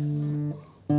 Mm-hmm.